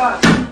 Come on.